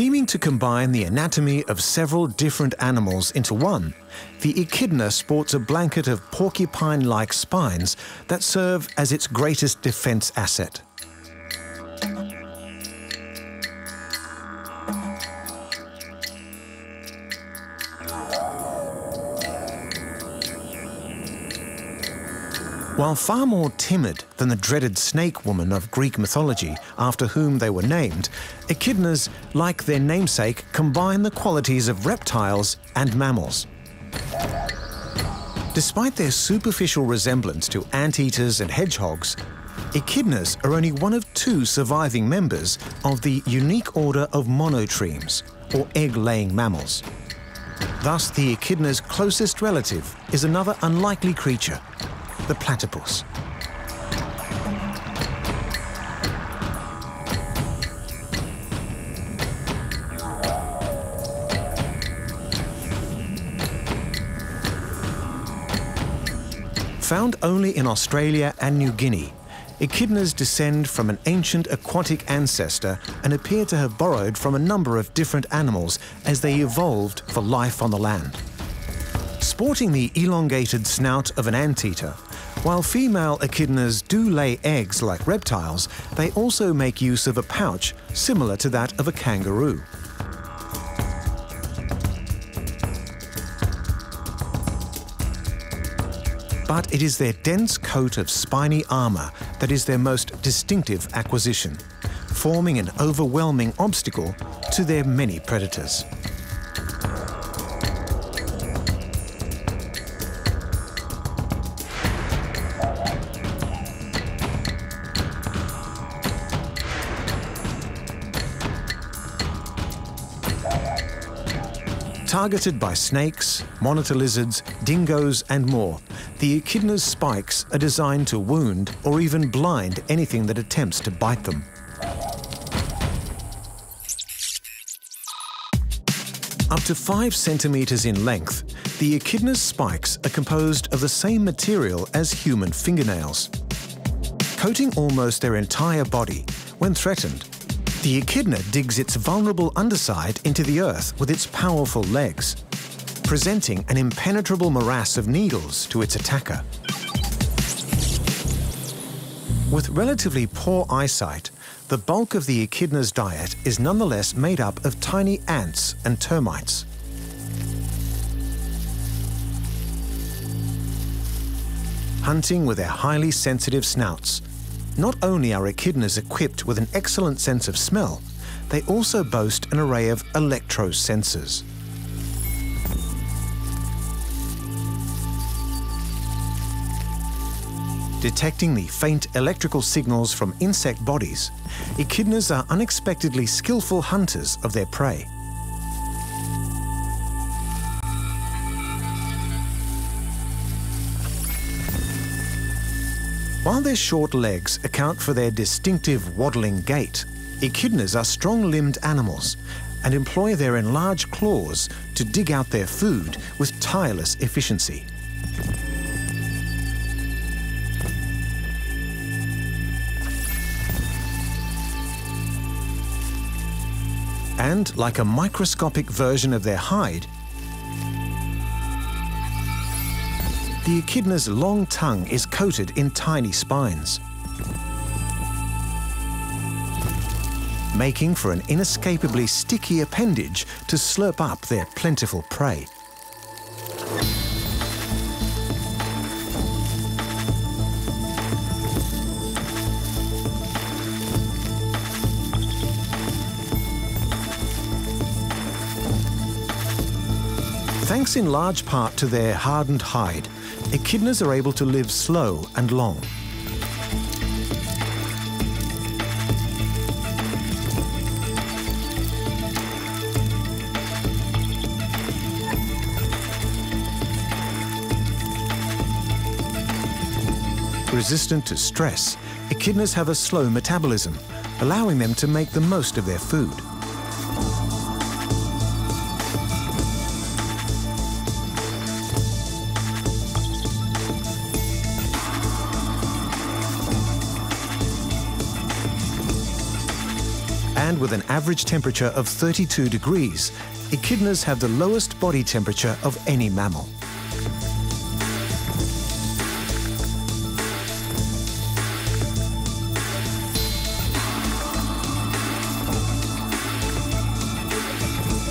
Seeming to combine the anatomy of several different animals into one, the echidna sports a blanket of porcupine-like spines that serve as its greatest defense asset. While far more timid than the dreaded snake woman of Greek mythology, after whom they were named, echidnas, like their namesake, combine the qualities of reptiles and mammals. Despite their superficial resemblance to anteaters and hedgehogs, echidnas are only one of two surviving members of the unique order of monotremes, or egg-laying mammals. Thus, the echidna's closest relative is another unlikely creature, the platypus. Found only in Australia and New Guinea, echidnas descend from an ancient aquatic ancestor and appear to have borrowed from a number of different animals as they evolved for life on the land. Sporting the elongated snout of an anteater, while female echidnas do lay eggs like reptiles, they also make use of a pouch similar to that of a kangaroo. But it is their dense coat of spiny armour that is their most distinctive acquisition, forming an overwhelming obstacle to their many predators. Targeted by snakes, monitor lizards, dingoes and more, the echidna's spikes are designed to wound or even blind anything that attempts to bite them. Up to 5 centimeters in length, the echidna's spikes are composed of the same material as human fingernails. Coating almost their entire body, when threatened, the echidna digs its vulnerable underside into the earth with its powerful legs, presenting an impenetrable morass of needles to its attacker. With relatively poor eyesight, the bulk of the echidna's diet is nonetheless made up of tiny ants and termites. Hunting with their highly sensitive snouts, not only are echidnas equipped with an excellent sense of smell, they also boast an array of electrosensors. Detecting the faint electrical signals from insect bodies, echidnas are unexpectedly skillful hunters of their prey. While their short legs account for their distinctive waddling gait, echidnas are strong-limbed animals and employ their enlarged claws to dig out their food with tireless efficiency. And like a microscopic version of their hide, The echidna's long tongue is coated in tiny spines, making for an inescapably sticky appendage to slurp up their plentiful prey. Thanks in large part to their hardened hide, echidnas are able to live slow and long. Resistant to stress, echidnas have a slow metabolism, allowing them to make the most of their food. And with an average temperature of 32 degrees, echidnas have the lowest body temperature of any mammal.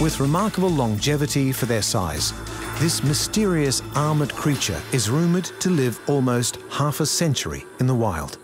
With remarkable longevity for their size, this mysterious armoured creature is rumoured to live almost half a century in the wild.